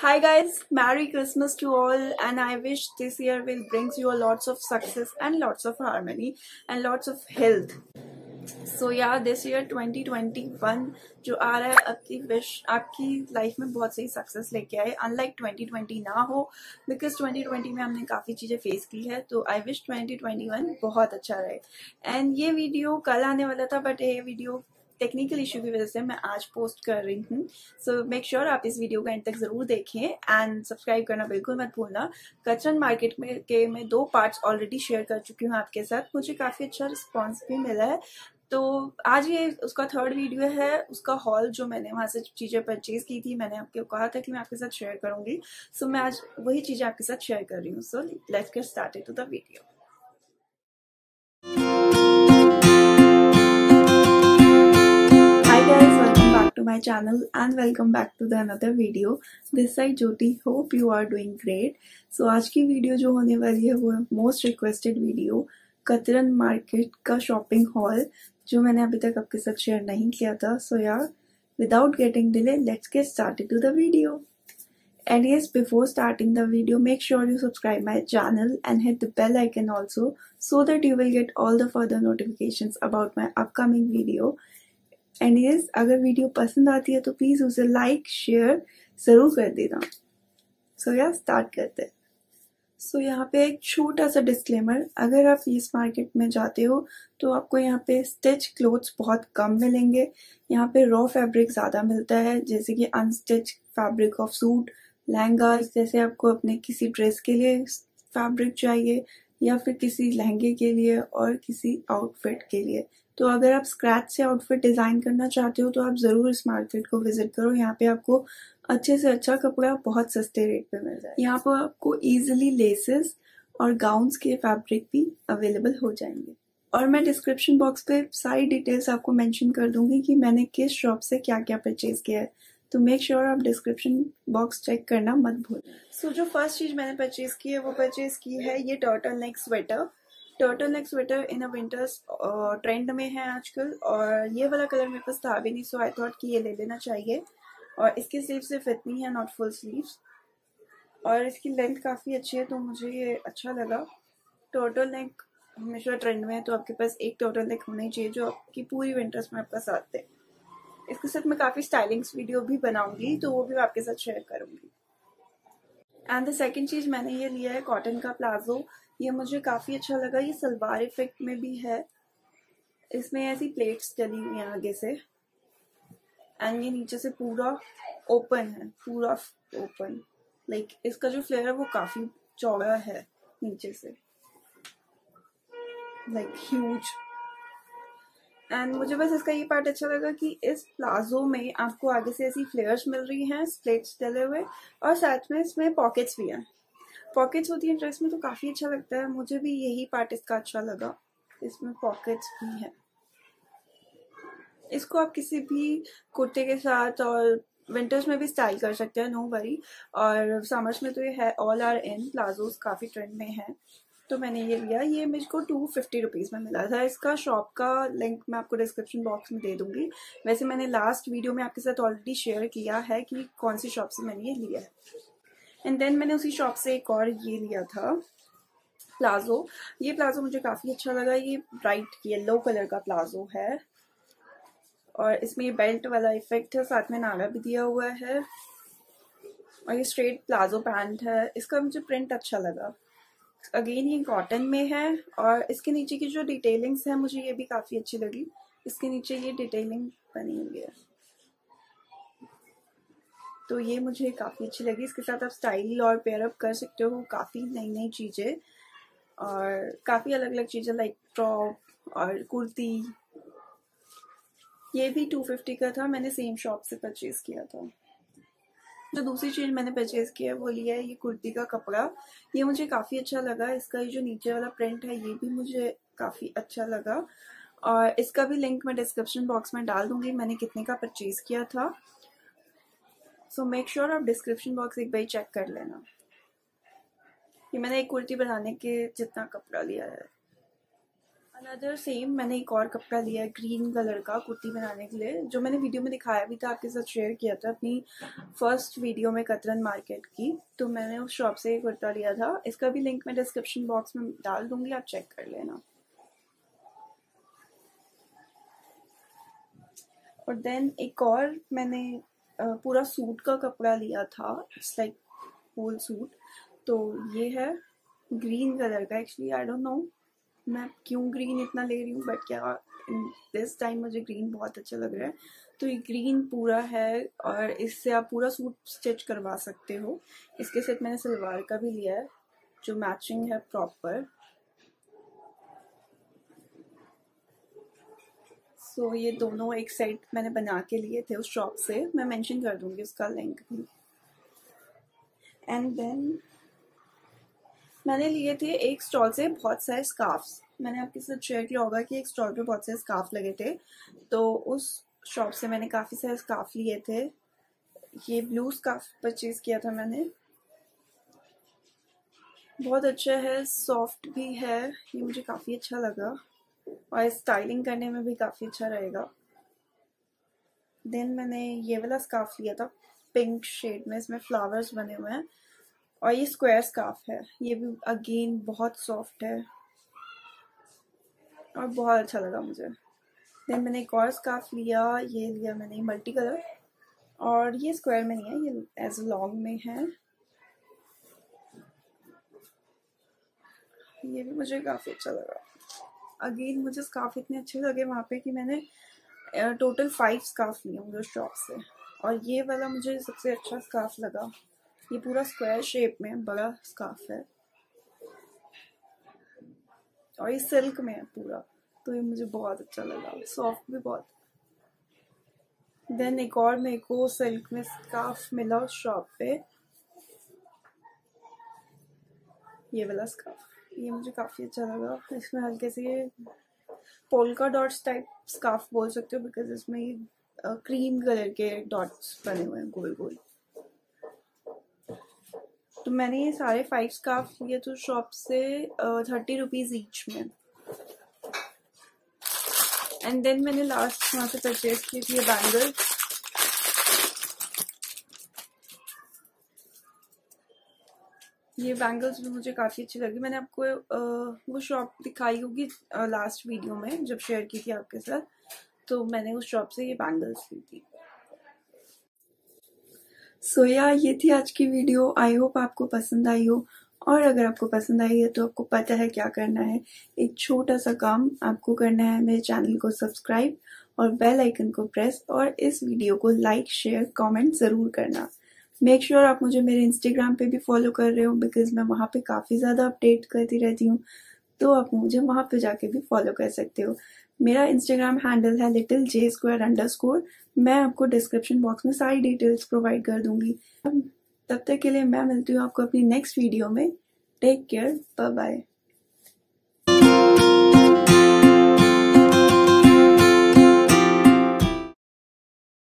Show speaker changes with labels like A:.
A: Hi guys, Merry Christmas to all and I wish this year will brings you a lots of success and lots of harmony and lots of health. सो या this year 2021 जो आ रहा है आपकी wish आपकी life में बहुत सही success लेके आए अनलाइक 2020 ना हो बिकॉज़ 2020 में हमने काफ़ी चीज़ें फेस की है तो आई विश 2021 बहुत अच्छा रहे एंड ये वीडियो कल आने वाला था बट ये वीडियो टेक्निकल इशू की वजह से मैं आज पोस्ट कर रही हूँ। सो मेक श्योर आप इस वीडियो का एंड तक ज़रूर देखें एंड सब्सक्राइब करना बिल्कुल मत भूलना। कचरन मार्केट में, के मैं दो पार्ट्स ऑलरेडी शेयर कर चुकी हूँ आपके साथ। मुझे काफ़ी अच्छा रिस्पॉन्स भी मिला है। तो आज ये उसका थर्ड वीडियो है। उसका हॉल जो मैंने वहाँ से चीज़ें परचेज की थी, मैंने आपको, कहा था कि मैं आपके साथ शेयर करूँगी। सो मैं आज वही चीज़ें आपके साथ शेयर कर रही हूँ। So let's get started to the video to my channel and welcome back to the another video. This side Jyoti, hope you are doing great. So आज की वीडियो जो होने वाली है वो most requested video Katran market का shopping hall जो मैंने अभी तक आपके साथ शेयर नहीं किया था सो यार without getting delay let's get start to the video and yes before starting the video make sure you subscribe my channel and hit the bell icon also so that you will get all the further notification about my upcoming video and yes अगर video पसंद आती है तो please उसे like share ज़रूर कर देना। सो या स्टार्ट करते हैं। सो so, यहाँ पे एक छोटा सा डिस्क्लेमर अगर आप इस मार्केट में जाते हो तो आपको यहाँ पे स्टिच क्लोथ्स बहुत कम मिलेंगे। यहाँ पे रॉ फैब्रिक ज़्यादा मिलता है जैसे कि unstitch fabric of suit lehenga जैसे आपको अपने किसी ड्रेस के लिए फैब्रिक चाहिए या फिर किसी लहंगे के लिए और किसी आउटफिट के लिए। तो अगर आप स्क्रैच से आउटफिट डिज़ाइन करना चाहते हो तो आप ज़रूर इस मार्केट को विज़िट करो। यहाँ पे आपको अच्छे से अच्छा कपड़ा बहुत सस्ते रेट पे मिल जाए यहाँ पर आपको इजीली लेसेस और गाउन्स के फैब्रिक भी अवेलेबल हो जाएँगे। और मैं डिस्क्रिप्शन बॉक्स पे सारी डिटेल्स आपको मेंशन कर दूँगी कि मैंने किस शॉप से क्या क्या परचेज किया है। तो मेक श्योर sure आप डिस्क्रिप्शन बॉक्स चेक करना मत भूल। सो so, जो फ़र्स्ट चीज़ मैंने परचेज की है वो परचेज की है ये turtle neck sweater turtle neck sweater in a winters trend में है आजकल और ये वाला कलर मेरे पास था भी नहीं सो आई थॉट कि ये ले लेना चाहिए। और इसकी स्लीव सिर्फ़ इतनी है नॉट फुल स्लीव्स और इसकी लेंथ काफ़ी अच्छी है तो मुझे ये अच्छा लगा। टोटल नेक हमेशा ट्रेंड में है तो आपके पास एक टोटल नेक होना चाहिए जो आपकी पूरी विंटर्स में आपका साथ दे। इसके साथ मैं काफ़ी स्टाइलिंग्स वीडियो भी बनाऊँगी तो वो भी आपके साथ शेयर करूँगी। एंड द सेकेंड चीज़ मैंने ये लिया है कॉटन का प्लाजो। ये मुझे काफ़ी अच्छा लगा ये सलवार इफ़ेक्ट में भी है। इसमें ऐसी प्लेट्स डली हुई हैं आगे से। एंड ये नीचे से पूरा ओपन है पूरा ओपन लाइक like, इसका जो फ्लेयर है वो काफ़ी चौड़ा है नीचे से। लाइक ह्यूज एंड मुझे बस इसका ये पार्ट अच्छा लगा कि इस प्लाजो में आपको आगे से ऐसी फ्लेयर्स मिल रही हैं स्प्लेट्स डले हुए और साथ में इसमें पॉकेट्स भी हैं। पॉकेट्स होती है ड्रेस में तो काफ़ी अच्छा लगता है। मुझे भी यही पार्ट इसका अच्छा लगा। इसमें पॉकेट्स भी हैं। इसको आप किसी भी कुर्ते के साथ और विंटर्स में भी स्टाइल कर सकते हैं नो वरी और समर्स में तो ये है ऑल आर इन प्लाजोज काफ़ी ट्रेंड में है। तो मैंने ये लिया, ये मुझको टू फिफ्टी रुपीज़ में मिला था। इसका शॉप का लिंक मैं आपको डिस्क्रिप्शन बॉक्स में दे दूँगी। वैसे मैंने लास्ट वीडियो में आपके साथ ऑलरेडी शेयर किया है कि कौन सी शॉप से मैंने ये लिया है। एंड देन मैंने उसी शॉप से एक और ये लिया था प्लाजो ये प्लाजो मुझे काफ़ी अच्छा लगा। ये ब्राइट येलो कलर का प्लाजो है। और इसमें बेल्ट वाला इफ़ेक्ट है, साथ में नाला भी दिया हुआ है। और ये स्ट्रेट प्लाजो पैंट है। इसका मुझे प्रिंट अच्छा लगा। अगेन ये कॉटन में है और इसके नीचे की जो डिटेलिंग्स है, मुझे ये भी काफ़ी अच्छी लगी। इसके नीचे ये डिटेलिंग बनी हुई है। तो ये मुझे काफ़ी अच्छी लगी। इसके साथ आप स्टाइल और पेयरअप कर सकते हो। काफ़ी नई नई चीज़ें और काफ़ी अलग अलग चीज़ें लाइक टॉप और कुर्ती। ये भी टू फिफ्टी का था। मैंने सेम शॉप से परचेज़ किया था। जो दूसरी चीज़ मैंने परचेज़ किया है, वो लिया है, ये कुर्ती का कपड़ा। ये मुझे काफ़ी अच्छा लगा। इसका ये जो नीचे वाला प्रिंट है, ये भी मुझे काफ़ी अच्छा लगा। और इसका भी लिंक मैं डिस्क्रिप्शन बॉक्स में डाल दूँगी, मैंने कितने का परचेज़ किया था। सो मेक श्योर आप डिस्क्रिप्शन बॉक्स एक बार चेक कर लेना। ये मैंने एक कुर्ती बनाने के जितना कपड़ा लिया है। अनदर सेम मैंने एक और कपड़ा लिया है ग्रीन कलर का कुर्ती बनाने के लिए, जो मैंने वीडियो में दिखाया भी था, आपके साथ शेयर किया था अपनी फ़र्स्ट वीडियो में कतरन मार्केट की। तो मैंने उस शॉप से कुर्ता लिया था। इसका भी लिंक मैं डिस्क्रिप्शन बॉक्स में डाल दूँगी, आप चेक कर लेना। और देन एक और मैंने पूरा सूट का कपड़ा लिया था इट्स लाइक होल सूट तो ये है ग्रीन कलर का एक्चुअली आई डोंट नो मैं क्यों ग्रीन इतना ले रही हूँ? बट क्या दिस टाइम मुझे ग्रीन बहुत अच्छा लग रहा है। तो ये ग्रीन पूरा है और इससे आप पूरा सूट स्टिच करवा सकते हो। इसके साथ मैंने सलवार का भी लिया है जो मैचिंग है प्रॉपर सो so, ये दोनों एक सेट मैंने बना के लिए थे उस शॉप से। मैं मेंशन कर दूँगी उसका लिंक भी। एंड देन मैंने लिए थे एक स्टॉल से बहुत सारे स्कार्फ्स मैंने आपके साथ शेयर किया होगा कि एक स्टॉल पे बहुत सारे स्कार्फ लगे थे। तो उस शॉप से मैंने काफ़ी सारे स्कार्फ लिए थे। ये ब्लू स्कार्फ परचेज किया था मैंने। बहुत अच्छा है सॉफ्ट भी है। ये मुझे काफ़ी अच्छा लगा। और स्टाइलिंग करने में भी काफ़ी अच्छा रहेगा। देन मैंने ये वाला स्कार्फ लिया था। पिंक शेड में इसमें फ्लावर्स बने हुए हैं। और ये स्क्वायर स्काफ है। ये भी अगेन बहुत सॉफ्ट है। और बहुत अच्छा लगा मुझे। देन मैंने एक और स्काफ लिया। ये लिया मैंने मल्टी कलर और ये स्क्वायर में नहीं है, ये एज लॉन्ग में है। ये भी मुझे काफ़ी अच्छा लगा। अगेन मुझे स्काफ इतने अच्छे लगे वहाँ पे कि मैंने टोटल फाइव स्काफ लिए उस शॉप से। और ये वाला मुझे सबसे अच्छा स्काफ लगा। ये पूरा स्क्वायर शेप में बड़ा स्कार्फ है। और ये सिल्क में है पूरा। तो ये मुझे बहुत अच्छा लगा। सॉफ्ट भी बहुत। देन एक और मेरे को सिल्क में स्कार्फ मिला शॉप पे। ये वाला स्काफ ये मुझे काफ़ी अच्छा लगा। इसमें हल्के से पोलका डॉट्स टाइप स्कार्फ बोल सकते हो बिकॉज़ इसमें क्रीम कलर के डॉट्स बने हुए हैं गोल गोल तो मैंने ये सारे फाइव स्कार्फ लिए तो शॉप से थर्टी रुपीज़ ईच में। एंड देन मैंने लास्ट वहाँ से परचेज की थी ये बैंगल ये बैंगल्स भी मुझे काफ़ी अच्छी लगी। मैंने आपको वो शॉप दिखाई होगी लास्ट वीडियो में जब शेयर की थी आपके साथ। तो मैंने उस शॉप से ये बैंगल्स ली थी। सो so, या ये थी आज की वीडियो। आई होप आपको पसंद आई हो। और अगर आपको पसंद आई है तो आपको पता है क्या करना है। एक छोटा सा काम आपको करना है मेरे चैनल को सब्सक्राइब और बेल आइकन को प्रेस और इस वीडियो को लाइक शेयर कमेंट ज़रूर करना। मेक श्योर sure आप मुझे मेरे इंस्टाग्राम पे भी फॉलो कर रहे हो बिकॉज़ मैं वहाँ पे काफ़ी ज़्यादा अपडेट करती रहती हूँ। तो आप मुझे वहाँ पे जाके भी फॉलो कर सकते हो। मेरा इंस्टाग्राम हैंडल है little J square underscore मैं आपको डिस्क्रिप्शन बॉक्स में सारी डिटेल्स प्रोवाइड कर दूँगी। तब तक के लिए मैं मिलती हूँ आपको अपनी नेक्स्ट वीडियो में। Take care bye bye